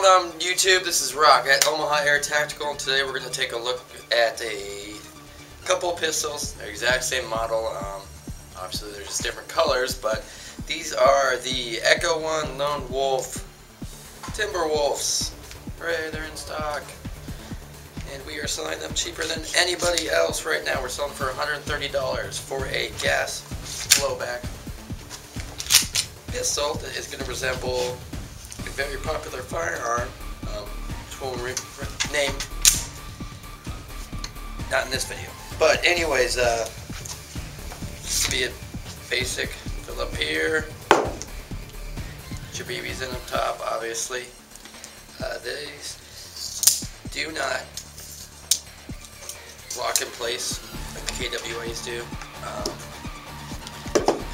going on YouTube? This is Rock at Omaha Air Tactical and today we're going to take a look at a couple pistols. They're exact same model. Um, obviously they're just different colors, but these are the Echo One Lone Wolf Timberwolves. Hooray, they're in stock. And we are selling them cheaper than anybody else right now. We're selling for $130 for a gas blowback pistol that is going to resemble a very popular firearm, um, name not in this video. But anyways, uh, be it basic, fill up here, BBs in up top, obviously. Uh, these do not lock in place like the KWAs do. Um,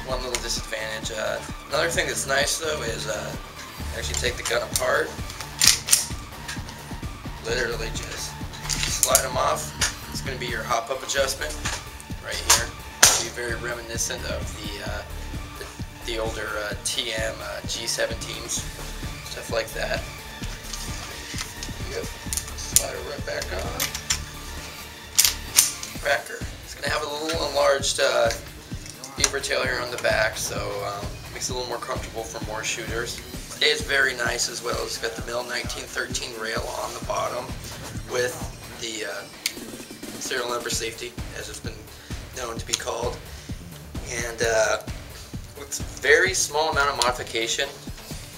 one little disadvantage. Uh, another thing that's nice though is uh, actually take the gun apart, literally just slide them off. It's going to be your hop-up adjustment right here. It'll be very reminiscent of the uh, the, the, older uh, TM uh, G17s, stuff like that. Yep, slide it right back on. Cracker. It's going to have a little enlarged uh, beaver tail here on the back, so um, makes it a little more comfortable for more shooters. It is very nice as well. It's got the Mil 1913 rail on the bottom with the uh, serial number safety, as it's been known to be called. And uh, with very small amount of modification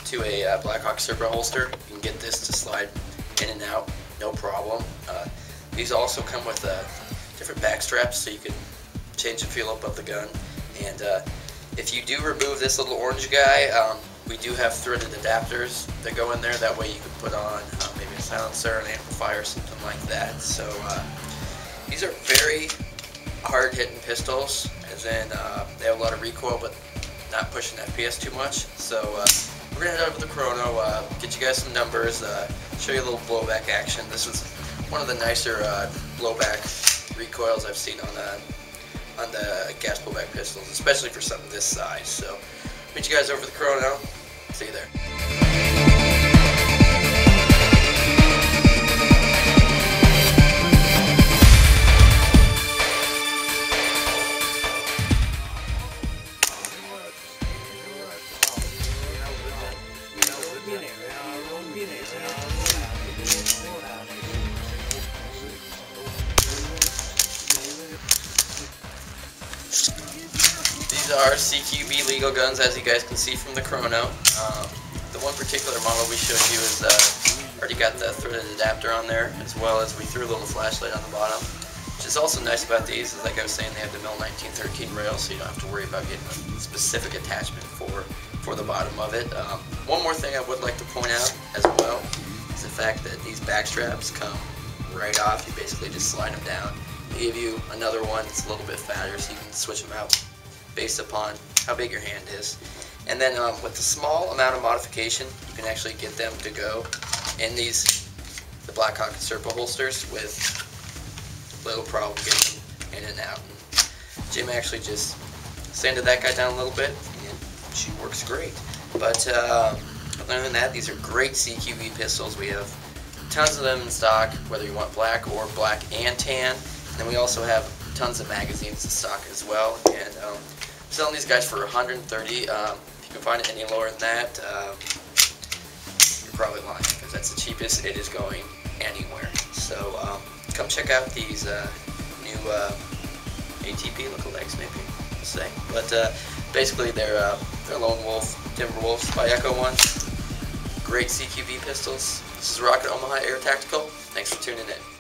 to a uh, Blackhawk Serpa holster, you can get this to slide in and out, no problem. Uh, these also come with uh, different back straps, so you can change the feel up of the gun. And uh, if you do remove this little orange guy, um, we do have threaded adapters that go in there. That way you can put on uh, maybe a silencer, an amplifier, something like that. So uh, these are very hard hitting pistols, as in uh, they have a lot of recoil, but not pushing FPS too much. So uh, we're going to head over to the Chrono, uh, get you guys some numbers, show you a little blowback action. This is one of the nicer blowback recoils I've seen on the on the gas blowback pistols, especially for something this size. So, meet you guys over the Chrono. See you there. These are CQB legal guns, as you guys can see from the Chrono. Um, the one particular model we showed you is uh, already got the threaded adapter on there, as well as we threw a little flashlight on the bottom. Which is also nice about these, is like I was saying, they have the Mil 1913 rail, so you don't have to worry about getting a specific attachment for for the bottom of it. Um, one more thing I would like to point out as well is the fact that these back straps come right off. You basically just slide them down. They give you another one that's a little bit fatter, so you can switch them out based upon how big your hand is. And then um, with the small amount of modification, you can actually get them to go in these, the Blackhawk and Serpa holsters with little problem getting in and out. And Jim actually just sanded that guy down a little bit, and she works great. But uh, other than that, these are great CQB pistols. We have tons of them in stock, whether you want black or black and tan. And then we also have tons of magazines in stock as well. And um, selling these guys for 130. Um, if you can find it any lower than that, um, you're probably lying because that's the cheapest it is going anywhere. So um, come check out these uh, new uh, ATP lookalikes, maybe say. But uh, basically, they're uh, they're Lone Wolf Timberwolves by Echo One. Great CQB pistols. This is Rock at Omaha Air Tactical. Thanks for tuning in.